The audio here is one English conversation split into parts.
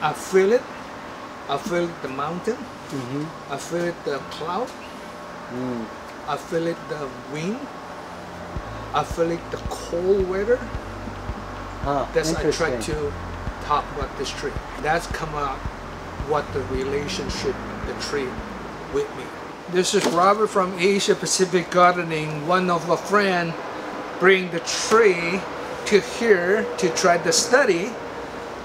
I feel it. I feel the mountain. Mm-hmm. I feel it the cloud. Mm. I feel it the wind. I feel it the cold weather. Huh. That's I try to talk about this tree. That's come out what the relationship the tree with me. This is Robert from Asia Pacific Gardening. One of a friend bring the tree to here to try the study.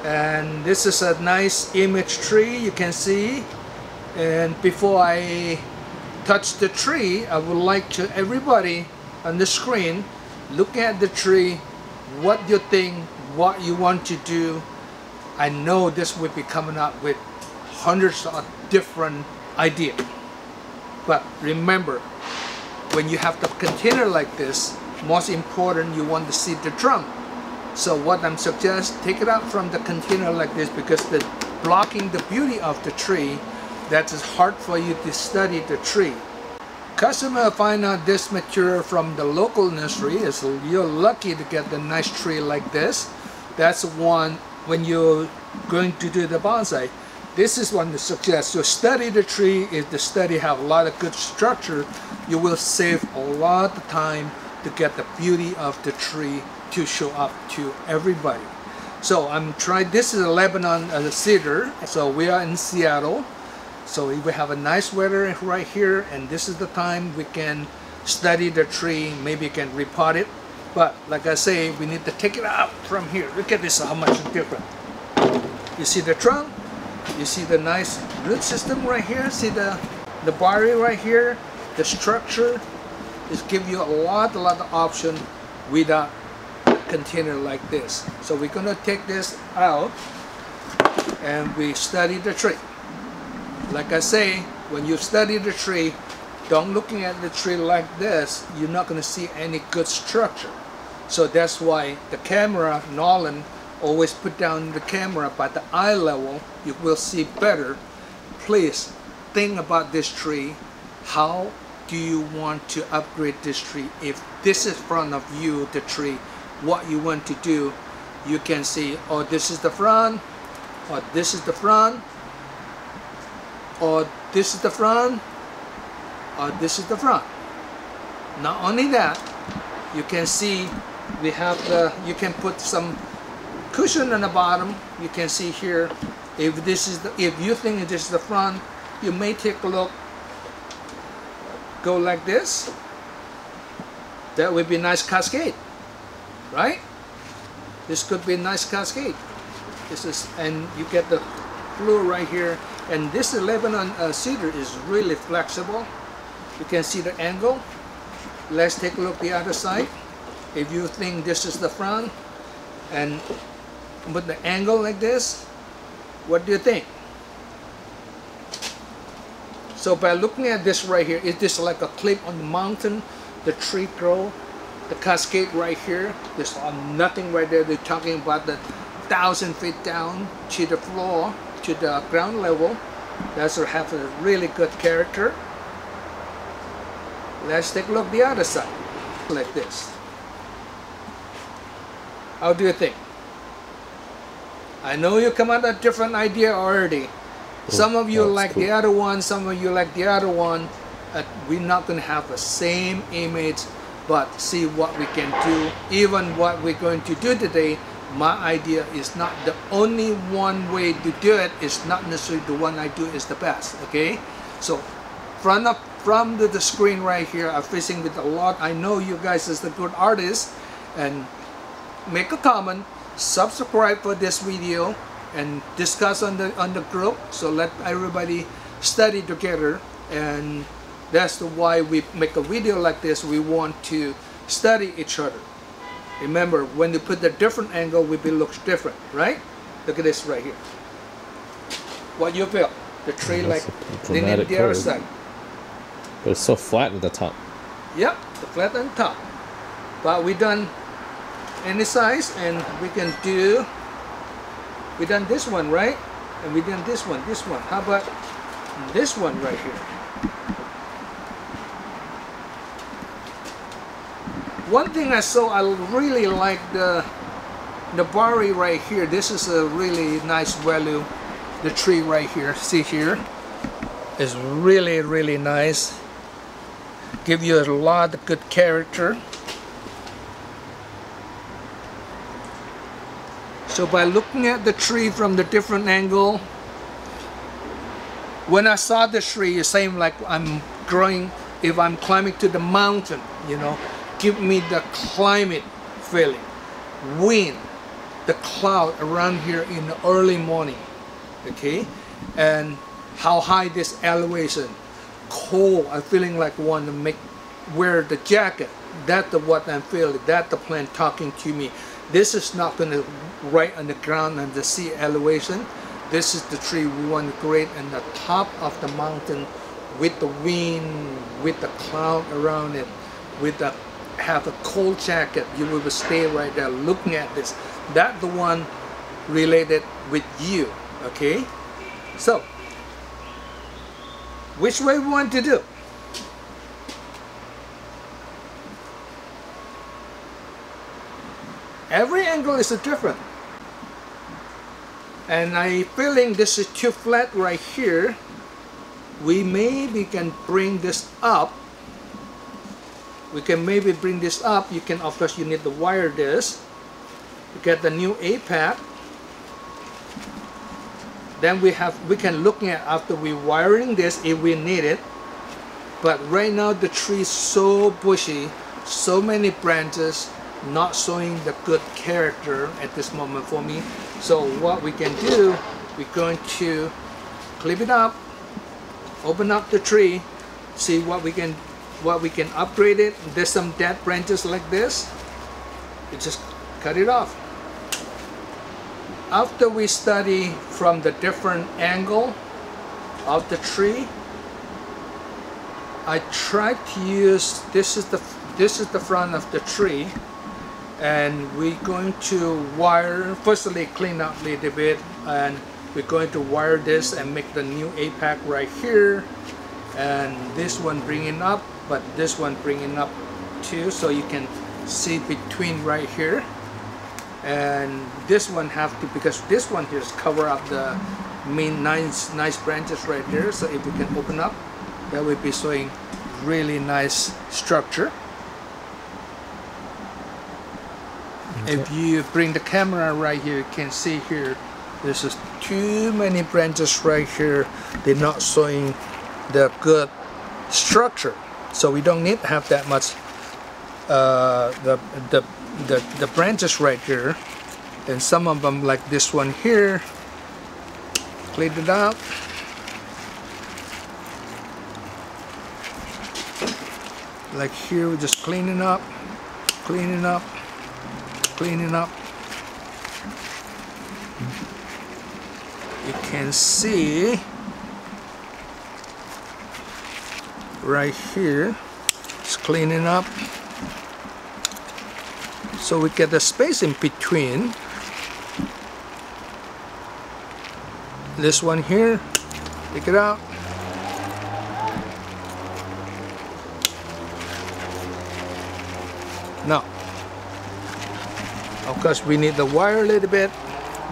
And this is a nice image tree you can see. And before I touch the tree, I would like to everybody on the screen look at the tree, what you think, what you want to do. I know this will be coming up with hundreds of different ideas. But remember, when you have the container like this, most important you want to see the trunk. So what I'm suggest, take it out from the container like this because the blocking the beauty of the tree, that is hard for you to study the tree. Customer find out this material from the local nursery is you're lucky to get the nice tree like this. That's one when you're going to do the bonsai. This is one to suggest. So study the tree. If the study have a lot of good structure, you will save a lot of time to get the beauty of the tree to show up to everybody. So I'm trying. This is a Lebanon uh, cedar. So we are in Seattle. So we have a nice weather right here, and this is the time we can study the tree. Maybe you can repot it. But like I say, we need to take it out from here. Look at this, how much different. You see the trunk? You see the nice root system right here? See the the body right here? The structure is give you a lot, a lot of option with a container like this. So we're gonna take this out and we study the tree. Like I say, when you study the tree, don't looking at the tree like this, you're not gonna see any good structure. So that's why the camera, Nolan, always put down the camera by the eye level, you will see better. Please think about this tree. How do you want to upgrade this tree? If this is front of you, the tree, what you want to do, you can see, oh, this is the front, or this is the front, or this is the front, or this is the front. Not only that, you can see we have the, you can put some cushion on the bottom. You can see here, if this is the, if you think this is the front, you may take a look, go like this. That would be nice cascade, right? This could be a nice cascade. This is, and you get the blue right here. And this Lebanon uh, cedar is really flexible. You can see the angle. Let's take a look the other side. If you think this is the front and with the angle like this, what do you think? So by looking at this right here, is this like a clip on the mountain? The tree grow, the cascade right here. There's nothing right there. They're talking about the thousand feet down to the floor, to the ground level. That's what have a really good character. Let's take a look the other side, like this. How do you think? I know you come out a different idea already. Some of you that's like cool. the other one, some of you like the other one. Uh, we're not going to have the same image, but see what we can do. Even what we're going to do today, my idea is not the only one way to do it. It's not necessarily the one I do is the best. Okay, so front up from the, the screen right here, I'm facing with a lot. I know you guys is the good artist, and make a comment, subscribe for this video, and discuss on the on the group. So let everybody study together, and that's the why we make a video like this. We want to study each other. Remember, when you put the different angle, we be looks different, right? Look at this right here. What you feel? The tree like That's leaning dramatic the other side. But it's so flat at the top. Yep, the flat on top. But we done any size and we can do we done this one, right? And we done this one, this one. How about this one right here? One thing I saw I really like the the bari right here. This is a really nice value the tree right here. See here is really really nice. Give you a lot of good character. So by looking at the tree from the different angle, when I saw the tree, it seemed like I'm growing, if I'm climbing to the mountain, you know, give me the climate feeling, wind, the cloud around here in the early morning, okay, and how high this elevation, cold, I'm feeling like want to make, wear the jacket, that's the, what I'm feeling, that's the plant talking to me. This is not going to right on the ground and the sea elevation. This is the tree we want to create in the top of the mountain with the wind, with the cloud around it, with the have a cold jacket. You will stay right there looking at this. That the one related with you. Okay? So which way we want to do? Every angle is different. And I feeling this is too flat right here we maybe can bring this up. We can maybe bring this up. You can of course you need to wire this to get the new apex then we have we can look at after we wiring this if we need it. But right now the tree is so bushy so many branches not showing the good character at this moment for me. So what we can do we're going to clip it up open up the tree see what we can what we can upgrade it. There's some dead branches like this. You just cut it off. After we study from the different angle of the tree I try to use this is the this is the front of the tree and we're going to wire firstly clean up a little bit and we're going to wire this and make the new apex right here. And this one bringing up but this one bringing up too so you can see between right here. And this one have to because this one here is cover up the main nice nice branches right there so if we can open up that would be showing really nice structure if you bring the camera right here you can see here this is too many branches right here. They're not showing the good structure. So we don't need to have that much uh, the, the the the branches right here. And some of them like this one here clean it out like here we're just cleaning up cleaning up cleaning up. You can see right here it's cleaning up. So we get the space in between. This one here take it out. Now of course we need the wire a little bit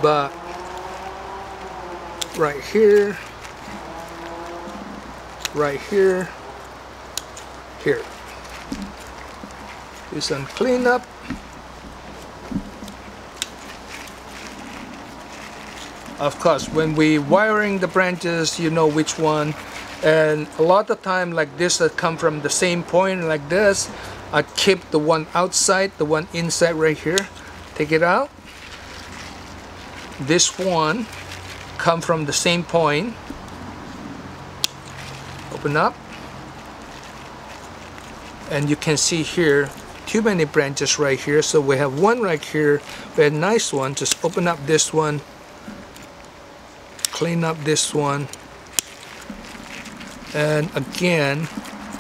but right here right here here. Do some cleanup. Of course when we wiring the branches you know which one. And a lot of time like this that come from the same point like this I keep the one outside the one inside right here take it out. This one come from the same point. Open up. And you can see here too many branches right here. So we have one right here. Very nice one. Just open up this one. Clean up this one. And again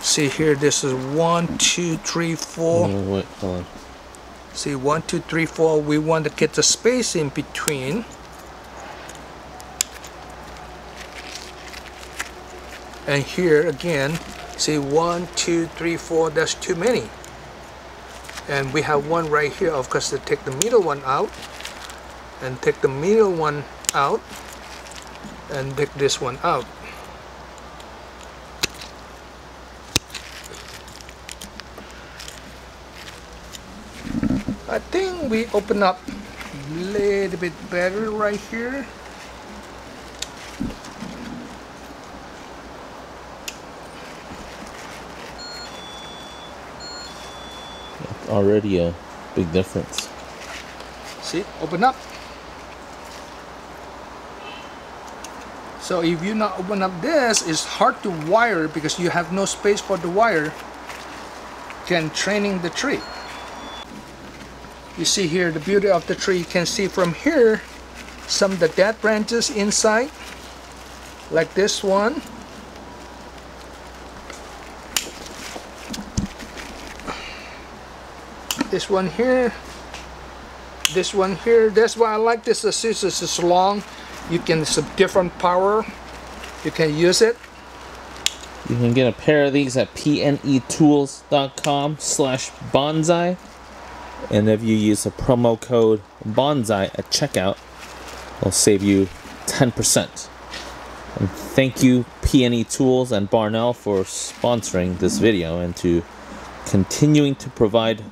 see here this is one two three four. See, one, two, three, four. We want to get the space in between. And here again, see, one, two, three, four. That's too many. And we have one right here. Of course, to take the middle one out, and take the middle one out. and dig this one out. I think we open up a little bit better right here. Already a big difference. See, open up. So if you not open up this, it's hard to wire because you have no space for the wire. Can training the tree. You see here the beauty of the tree. You can see from here some of the dead branches inside, like this one. This one here. This one here. That's why I like this. Scissors is long. You can, a different power. You can use it. You can get a pair of these at pnetools.com slash bonsai. And if you use the promo code bonsai at checkout, it'll save you 10%. And thank you PNE Tools and Barnel for sponsoring this video and to continuing to provide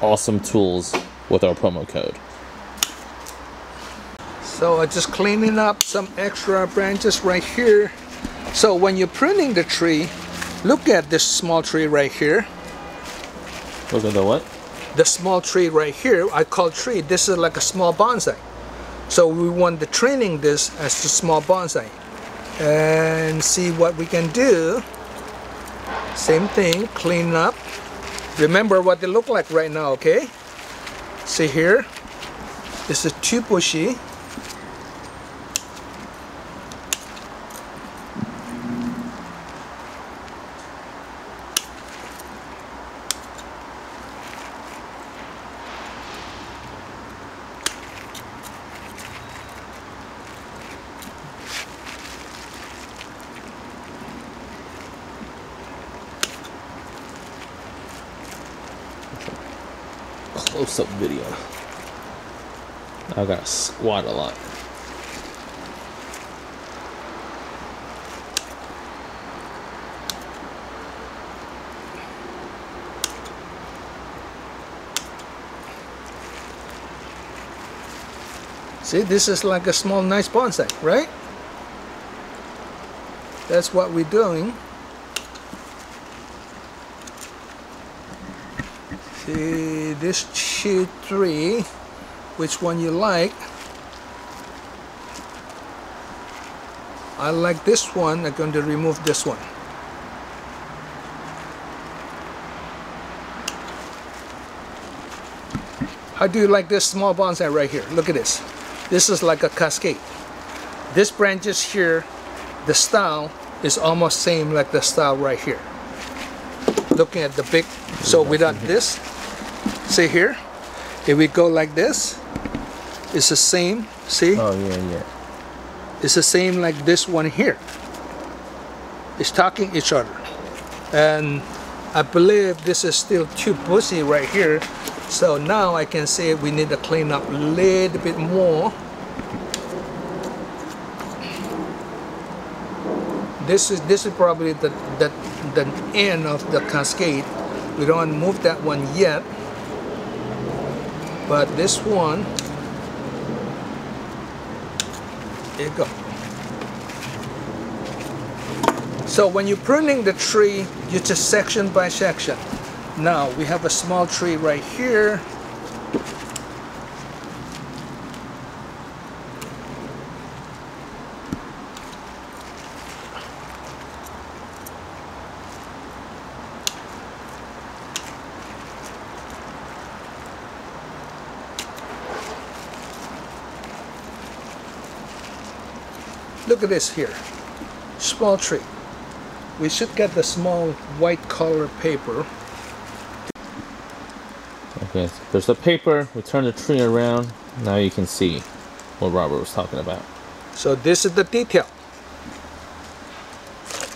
awesome tools with our promo code. So I'm just cleaning up some extra branches right here. So when you're pruning the tree, look at this small tree right here. Look at the what? The small tree right here, I call tree, this is like a small bonsai. So we want the training this as a small bonsai. And see what we can do. Same thing, clean up. Remember what they look like right now, okay? See here, this is too bushy. Close-up video. I gotta squat a lot. See, this is like a small nice bonsai, right? That's what we're doing. See, this two, three, which one you like? I like this one, I'm going to remove this one. How do you like this small bonsai right here? Look at this. This is like a cascade. This branches here, the style is almost same like the style right here. Looking at the big, so without this, see here, if we go like this, it's the same, see? Oh, yeah, yeah. It's the same like this one here. It's talking each other. And I believe this is still too busy right here. So now I can say we need to clean up a little bit more. This is this is probably the, the, the end of the cascade. We don't move that one yet. But this one, you go. So when you're pruning the tree, you just section by section. Now we have a small tree right here. At this here, small tree. We should get the small white color paper Okay, so there's the paper. We turn the tree around. Now you can see what Robert was talking about. So this is the detail.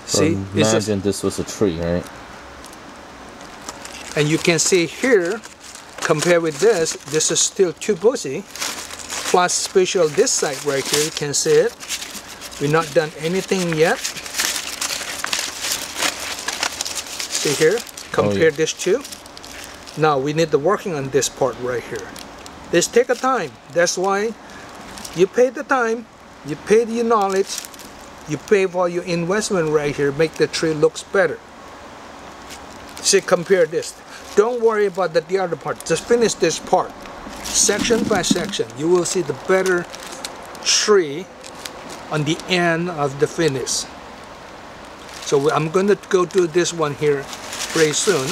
So See, this imagine this was a tree, right? and you can see here, compared with this, this is still too bushy. Plus, special this side right here, you can see it. We're not done anything yet. See here? Compare oh, yeah. this two. Now we need the working on this part right here. This take a time. That's why you pay the time, you pay your knowledge, you pay for your investment right here, make the tree looks better. See, compare this. Don't worry about the, the other part. Just finish this part. Section by section, you will see the better tree on the end of the finish. So I'm going to go do this one here very soon.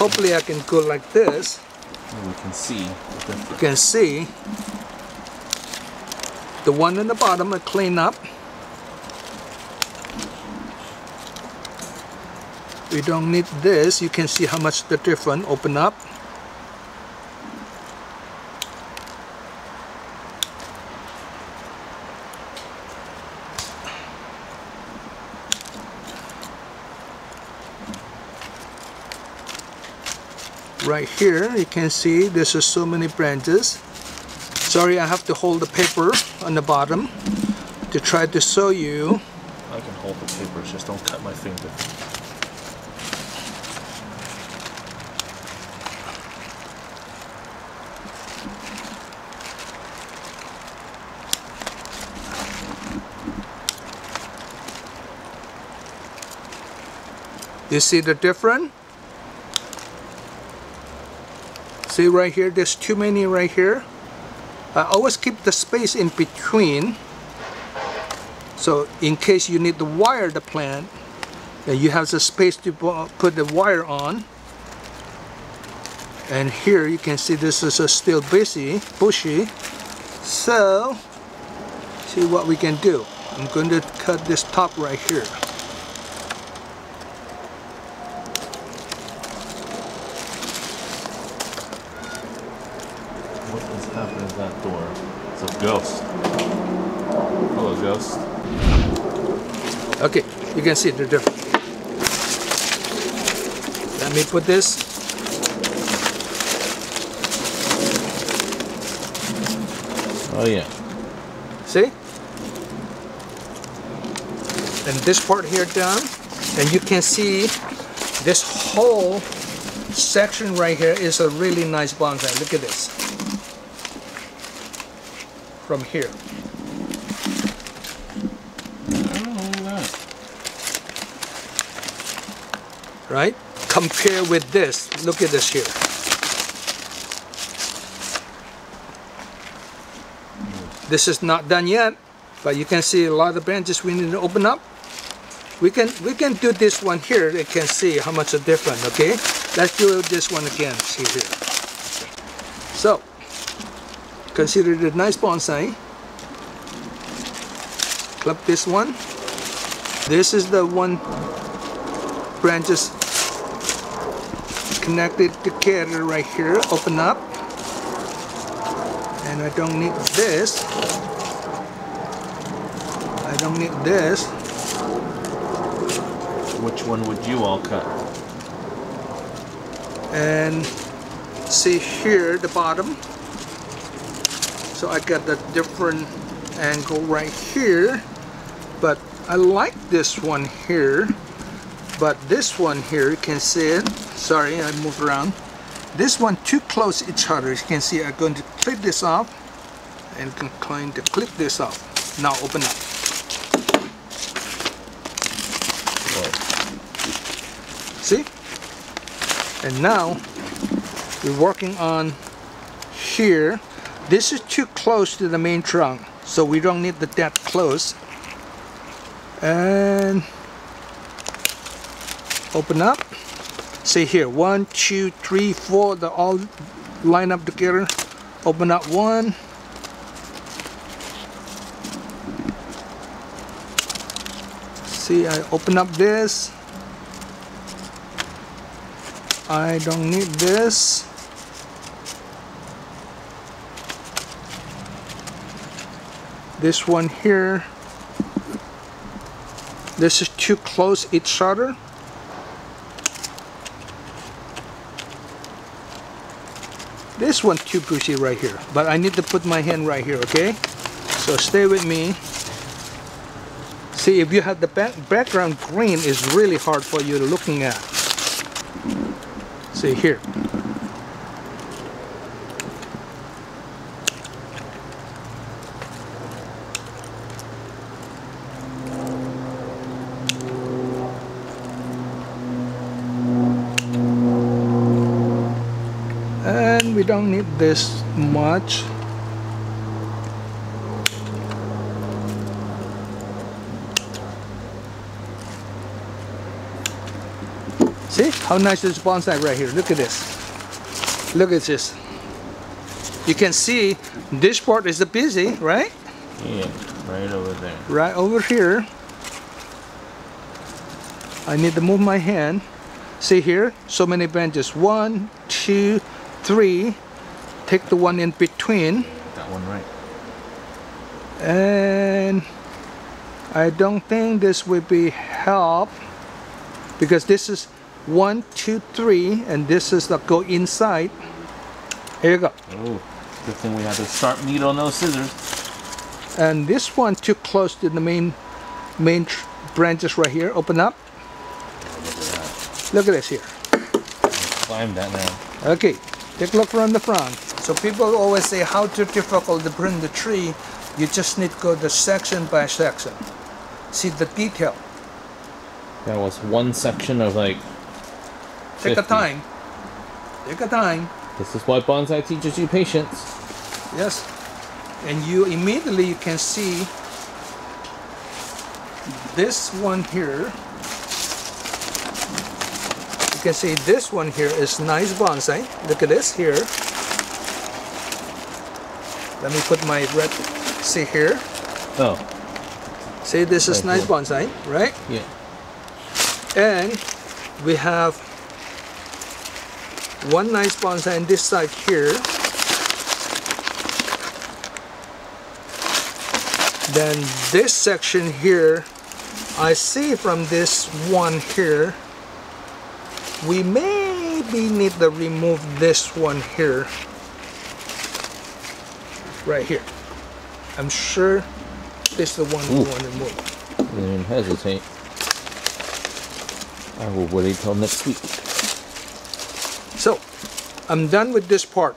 Hopefully I can go like this. And we can see You can see the one in the bottom I clean up. We don't need this. You can see how much the different open up. Right here. You can see this is so many branches. Sorry I have to hold the paper on the bottom to try to show you. I can hold the papers, just don't cut my finger. you see the difference see right here there's too many right here. I always keep the space in between. So in case you need to wire the plant you have the space to put the wire on. And here you can see this is still busy bushy. So see what we can do. I'm going to cut this top right here What is happening to that door? It's a ghost. Hello, ghost. Okay, you can see the difference. Let me put this. Oh yeah. See? And this part here down, and you can see this whole section right here is a really nice bonsai. Look at this. From here. Right? Compare with this. Look at this here. This is not done yet, but you can see a lot of branches we need to open up. We can we can do this one here. You can see how much a different. Okay, let's do this one again. See here. So consider it a nice bonsai. Clip this one. This is the one branches connected together right here. Open up. And I don't need this. I don't need this. Which one would you all cut? and see here the bottom. So I got the different angle right here. But I like this one here. But this one here you can see it sorry I moved around. This one too close each other. As you can see I'm going to clip this off and I'm going to clip this off. Now open up. See? And now we're working on here. This is too close to the main trunk so we don't need the that close. And open up see here one two three four they all line up together. Open up one. See I open up this. I don't need this. This one here. This is too close each other this one too pushy right here but I need to put my hand right here okay so stay with me See, if you have the back background green, is really hard for you looking at. See here. And we don't need this much. See how nice this bonsai right here. Look at this. Look at this. You can see this part is a busy, right? Yeah, right over there. Right over here. I need to move my hand. See here, so many branches. One, two, three. Take the one in between. That one right. And I don't think this will be help because this is one, two, three, and this is the go inside. Here you go. Oh, good thing we had the sharp needle on those scissors. And this one too close to the main main branches right here. Open up. Look at this here. Climb that now. Okay, take a look from the front. So people always say how too difficult to prune the tree. You just need to go the section by section. See the detail. That was one section of like. Take a time. Take a time. This is why bonsai teaches you patience. Yes. And you immediately you can see this one here. Can see this one here is nice bonsai. Look at this here. Let me put my red. See here. Oh, See this is nice cool. bonsai, right? yeah. And we have one nice bonsai on this side here. Then this section here, I see from this one here, we maybe need to remove this one here. Right here. I'm sure this is the one we want to remove. Didn't hesitate. I will wait till next week. So, I'm done with this part.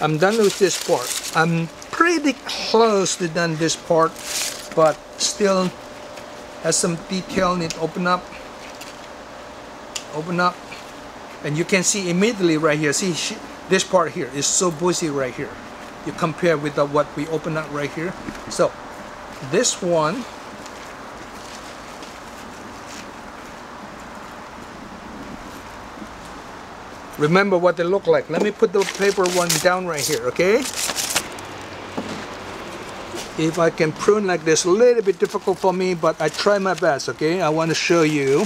I'm done with this part. I'm pretty close to done this part, but still has some detail need to open up. Open up. And you can see immediately right here, see sh- this part here is so busy right here. You compare with the, what we open up right here. So, this one Remember what they look like. Let me put the paper one down right here, okay? If I can prune like this, a little bit difficult for me, but I try my best, okay? I want to show you.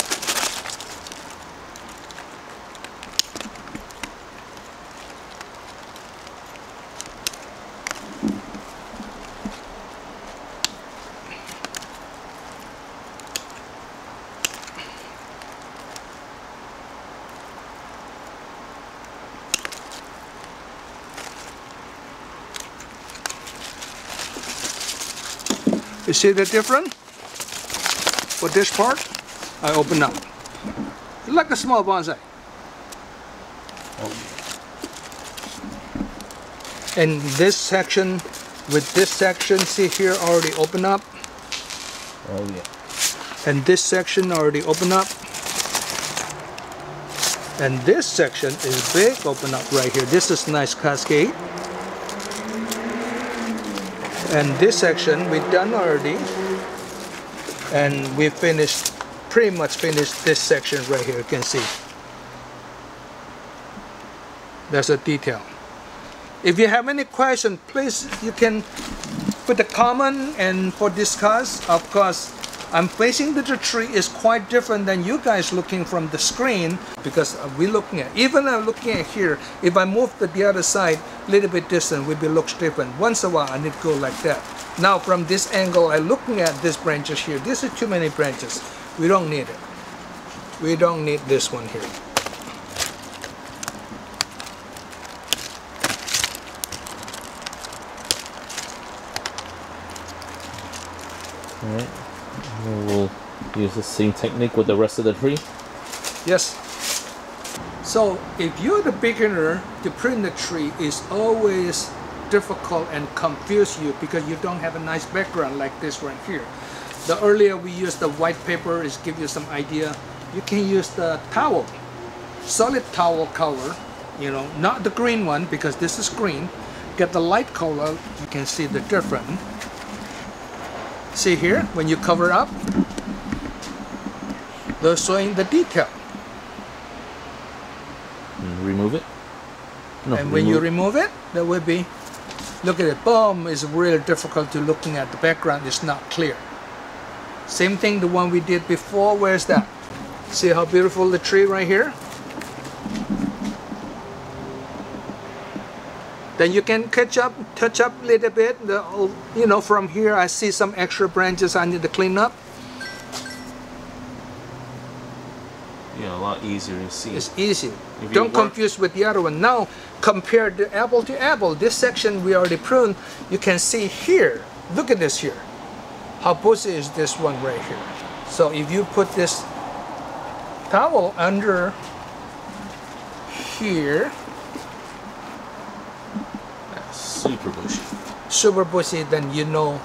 See the difference? For this part, I open up. Like a small bonsai. And this section, with this section, see here, already open up. Oh yeah. And this section already open up. And this section is big open up right here. This is nice cascade. And this section we done already. And we finished, pretty much finished this section right here, you can see. That's a detail. If you have any question, please, you can put a comment and for discuss. Of course, I'm facing the tree is quite different than you guys looking from the screen because uh, we're looking at, even I'm looking at here, if I move to the other side, a little bit distant, will be looks different. Once in a while, I need to go like that. Now from this angle, I'm looking at these branches here. This is too many branches. We don't need it. We don't need this one here. We'll use the same technique with the rest of the tree. Yes. So if you're the beginner, to print the tree is always difficult and confuse you because you don't have a nice background like this right here. The earlier we use the white paper is give you some idea. You can use the towel, solid towel color, you know, not the green one because this is green. Get the light color, you can see the difference. See here, when you cover up, they're showing the detail. And remove it. No, and when you remove it, there will be, look at it, boom, it's really difficult to looking at the background, it's not clear. Same thing, the one we did before, where's that? See how beautiful the tree right here? Then you can catch up, touch up a little bit. The, you know, from here I see some extra branches I need to clean up. Yeah, a lot easier to see. It's easy. If Don't confuse with the other one. Now, compare the apple to apple. This section we already pruned. You can see here. Look at this here. How bushy is this one right here? So if you put this towel under here, That's super bushy. super bushy, then you know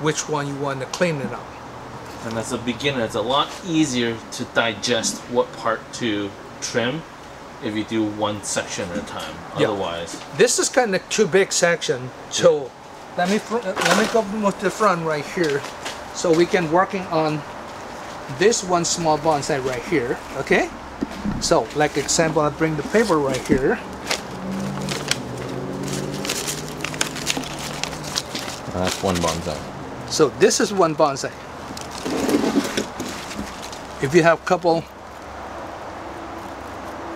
which one you want to clean it up. And as a beginner, it's a lot easier to digest what part to trim if you do one section at a time. Yeah. Otherwise, This is kind of too big section, so let me uh, let me go to the front right here, so we can working on this one small bonsai right here. Okay, so like example, I bring the paper right here. Uh, that's one bonsai. So this is one bonsai. If you have couple,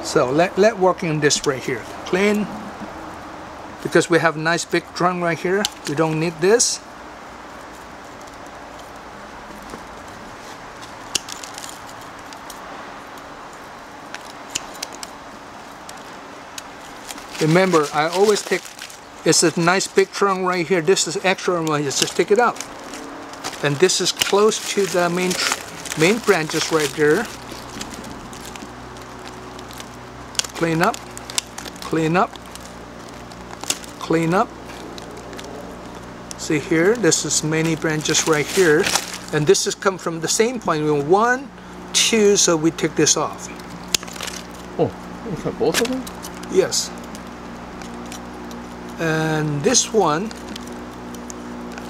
so let let working on this right here, clean. Because we have nice big trunk right here, we don't need this. Remember, I always take, it's a nice big trunk right here. This is extra one, just take it out. And this is close to the main, main branches right there. Clean up, clean up, clean up. See here, this is many branches right here. And this has come from the same point. We want One, two, so we take this off. Oh, you cut both of them? Yes. And this one,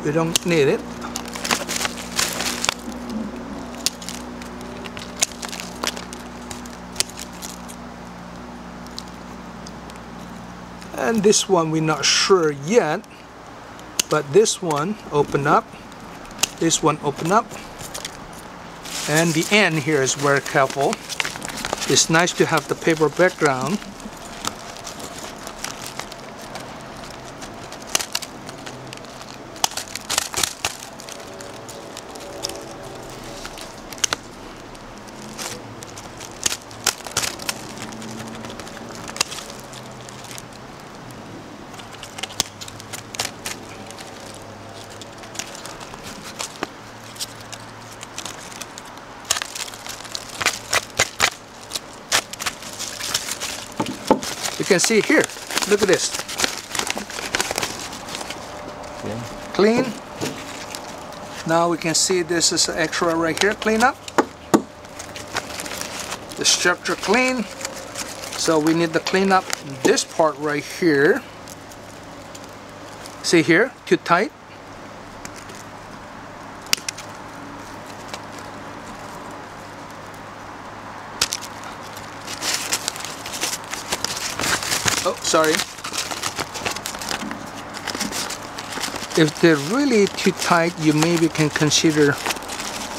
we don't need it. And this one we're not sure yet, but this one open up, this one open up, and the end here is very careful. It's nice to have the paper background can see here. Look at this. Yeah. Clean. Now we can see this is extra right here. Clean up. The structure clean. So we need to clean up this part right here. See here? Too tight. Oh, sorry. If they're really too tight, you maybe can consider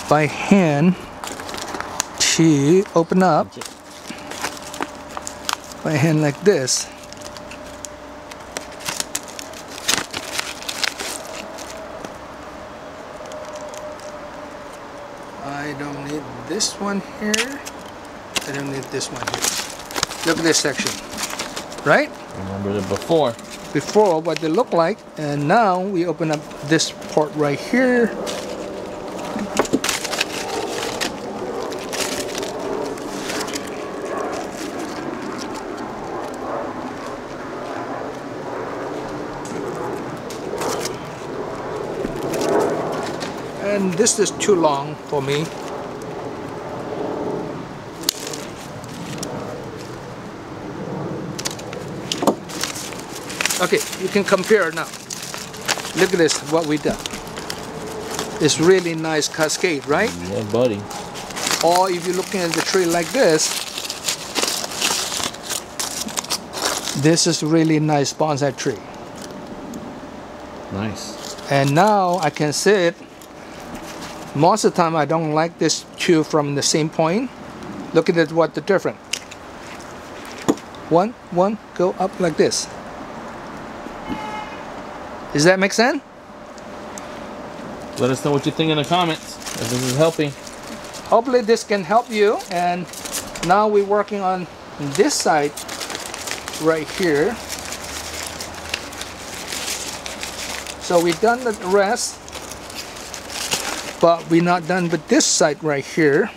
by hand to open up by hand like this. I don't need this one here. I don't need this one here. Look at this section, right? Remember the before. Before, what they look like. And now we open up this part right here. And this is too long for me. Okay, you can compare now. Look at this, what we done. It's really nice cascade, right? Yeah, buddy. Or if you're looking at the tree like this, this is really nice bonsai tree. Nice. And now I can see it. Most of the time I don't like this two from the same point. Look at it, what the different. One, one, go up like this. Does that make sense? Let us know what you think in the comments if this is helping. Hopefully this can help you. And now we're working on this side right here. So we've done the rest, but we're not done with this side right here.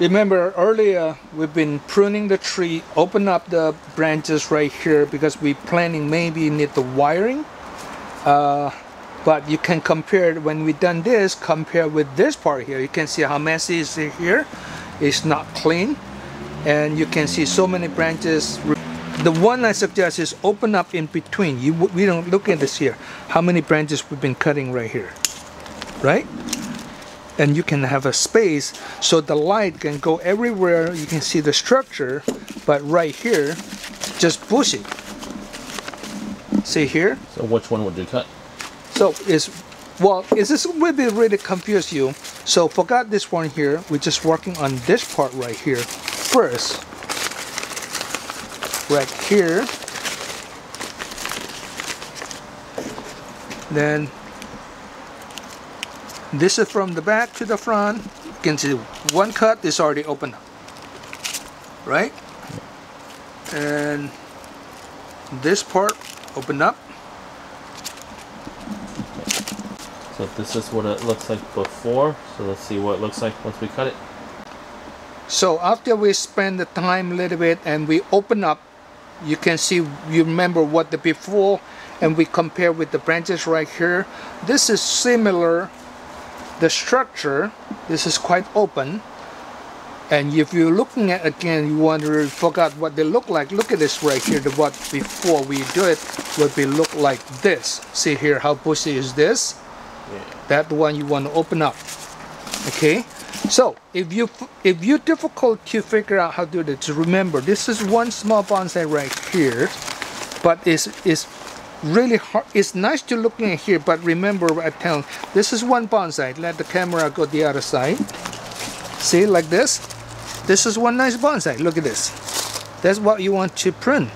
Remember earlier we've been pruning the tree, open up the branches right here because we're planning maybe need the wiring. Uh, but you can compare when we done this, compare with this part here. You can see how messy is it here. It's not clean. And you can see so many branches. The one I suggest is open up in between. You, we don't look at this here. How many branches we've been cutting right here, right? And you can have a space so the light can go everywhere. You can see the structure but right here just push it. See here? So which one would you cut? so it's well is this will be really confuse you. So forgot this one here. We're just working on this part right here first. Right here. Then this is from the back to the front you can see one cut is already open up right and this part opened up So this is what it looks like before. So let's see what it looks like once we cut it. So after we spend the time a little bit and we open up, you can see, you remember what the before and we compare with the branches right here. This is similar, the structure, this is quite open. And if you're looking at again, you want wonder, forgot what they look like. Look at this right here, the what before we do it would be look like this. See here, how bushy is this? Yeah. that one you want to open up okay so if you if you're difficult to figure out how to do this remember this is one small bonsai right here but it's it's really hard it's nice to look in here but remember I tell this is one bonsai. Let the camera go the other side. See like this? This is one nice bonsai. Look at this. That's what you want to print.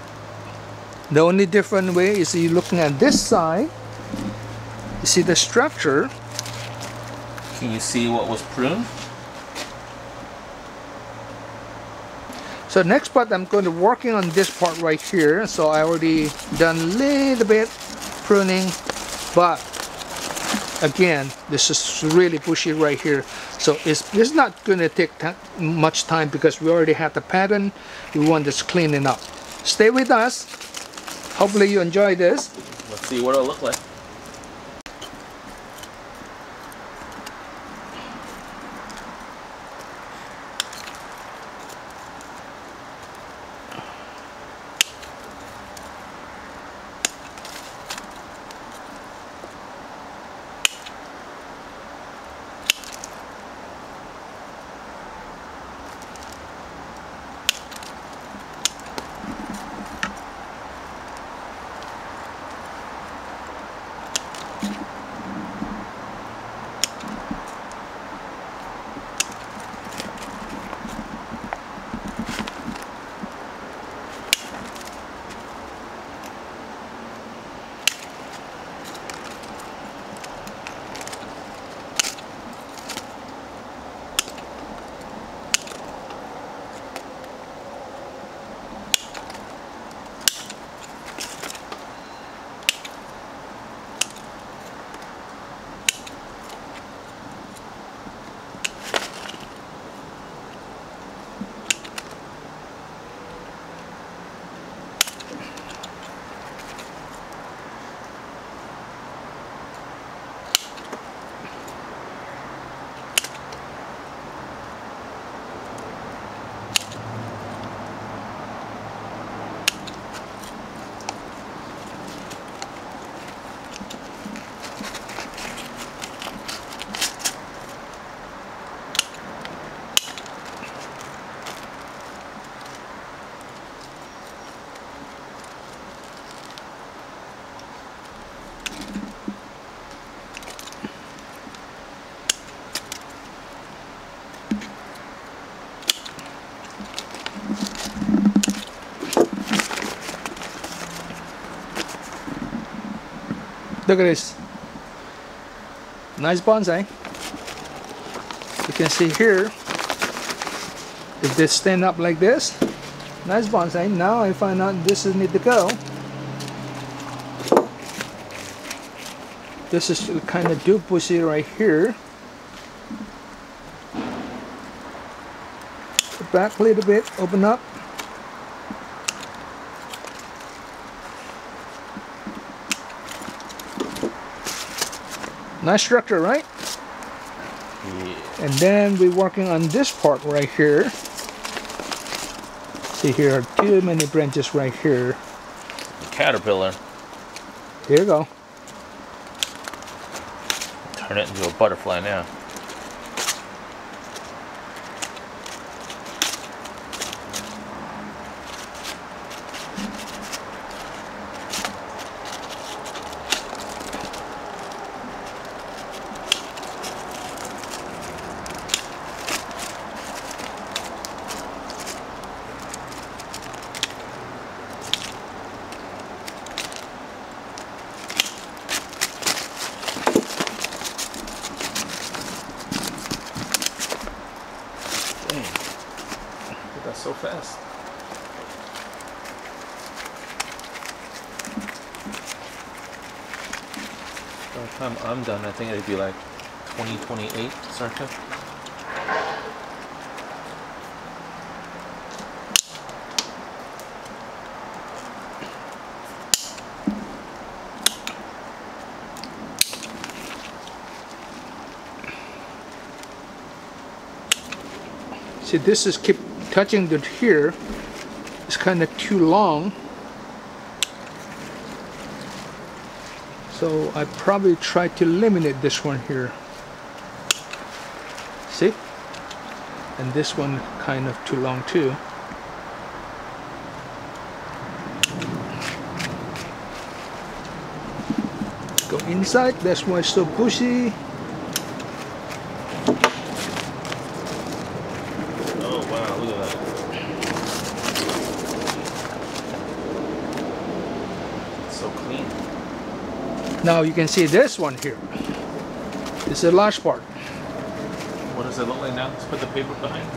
The only different way is you looking at this side. You see the structure? Can you see what was pruned? So next part I'm going to working on this part right here. So I already done a little bit pruning, but again, this is really bushy right here. So it's, it's not going to take much time because we already have the pattern. We want this cleaning up. Stay with us. Hopefully you enjoy this. Let's see what it'll look like. Look at this. Nice bonsai. You can see here, if they stand up like this, nice bonsai. Now I find out this is need to go. This is kind of dupussy right here. Back a little bit, open up. Nice structure, right? Yeah. And then we're working on this part right here. See here are too many branches right here. Caterpillar. Here you go. Turn it into a butterfly now. Dang. Did that so fast. By the time I'm done, I think it'd be like 2028 circa. See, this is keep touching the here. It's kind of too long. So I probably try to eliminate this one here. See? And this one kind of too long too. Go inside, that's why it's so bushy. Oh wow, look at that. So clean. Now you can see this one here. This is the large part. What does it look like now? Let's put the paper behind.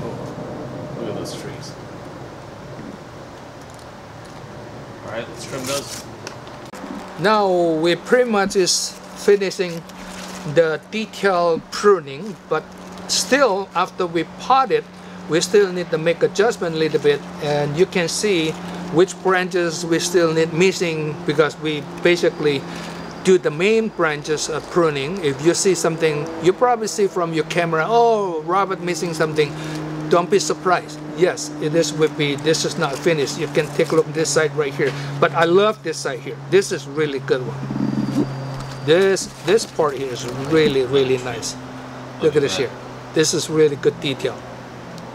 Oh, look at those trees. Alright, let's trim those. Now we pretty much is finishing the detail pruning, but still after we pot it, we still need to make adjustment a little bit, and you can see which branches we still need missing because we basically do the main branches of pruning. If you see something, you probably see from your camera, oh, Robert missing something. Don't be surprised. Yes, this would be. This is not finished. You can take a look this side right here. But I love this side here. This is really good one. This this part here is really really nice. Look, at this here. This is really good detail.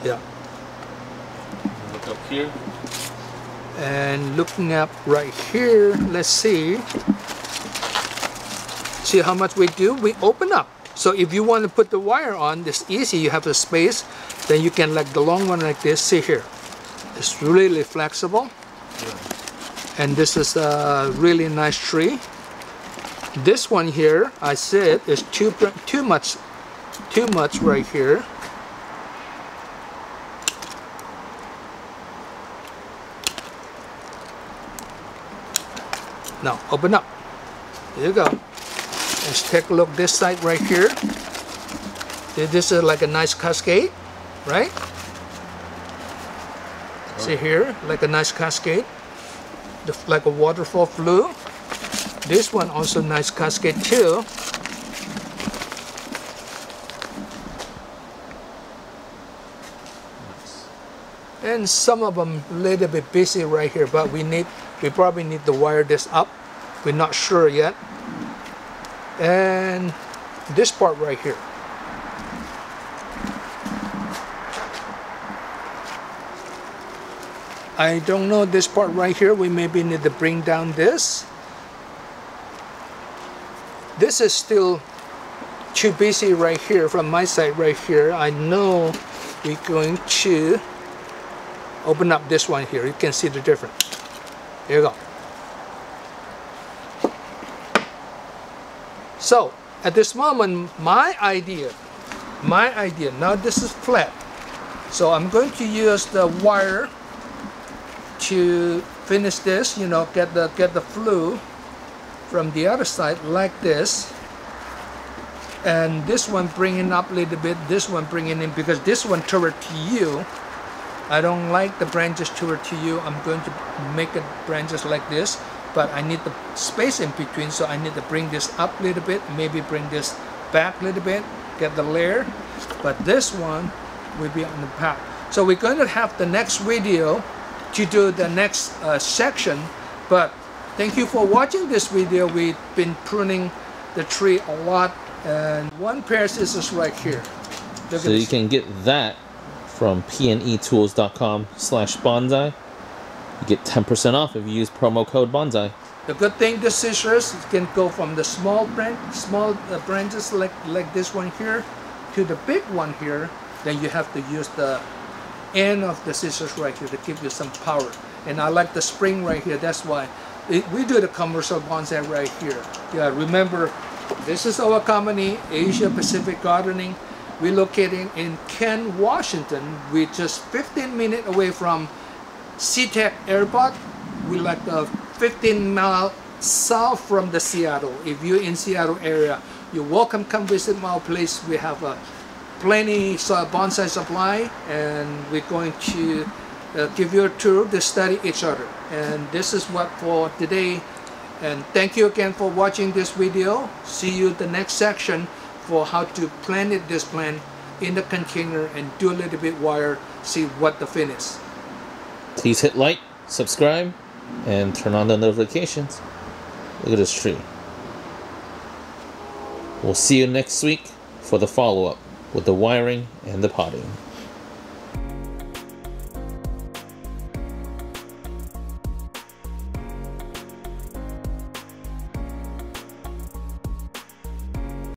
Yeah. Look up here. And looking up right here, let's see. See how much we do? We open up. So if you want to put the wire on, it's easy. You have the space. Then you can like the long one like this. See here. It's really flexible. And this is a really nice tree. This one here, I said, is too too much, too much right here. Now open up. There you go. Let's take a look this side right here. This is like a nice cascade, right? See here, like a nice cascade, like a waterfall flew. This one also nice cascade too. And some of them a little bit busy right here, but we need, we probably need to wire this up. We're not sure yet. And this part right here. I don't know this part right here. We maybe need to bring down this. This is still too busy right here from my side right here. I know we're going to open up this one here you can see the difference here you go. So at this moment my idea my idea now this is flat. So I'm going to use the wire to finish this you know get the get the flue from the other side like this. And this one bringing up a little bit this one bringing in because this one toward to you I don't like the branches toward to you. I'm going to make it branches like this but I need the space in between so I need to bring this up a little bit maybe bring this back a little bit get the layer. But this one will be on the back. So we're going to have the next video to do the next uh, section but thank you for watching this video. We've been pruning the tree a lot and one pair of scissors right here. Look so you can get that from pnetools.com slash bonsai. You get 10% off if you use promo code bonsai. The good thing the scissors can go from the small branch, small uh, branches like like this one here, to the big one here. Then you have to use the end of the scissors right here to give you some power. And I like the spring right here. That's why it, we do the commercial bonsai right here. Yeah, remember this is our company, Asia Pacific Gardening. We're located in Kent, Washington. We're just 15 minutes away from SeaTac Airport. We're like a 15 mile south from the Seattle. If you're in Seattle area, you're welcome come visit my place. We have a plenty of bonsai supply and we're going to uh, give you a tour to study each other. And this is what for today and thank you again for watching this video. See you the next section for how to plant it, this plant in the container and do a little bit wire, see what the finish. Please hit like, subscribe, and turn on the notifications. Look at this tree. We'll see you next week for the follow-up with the wiring and the potting.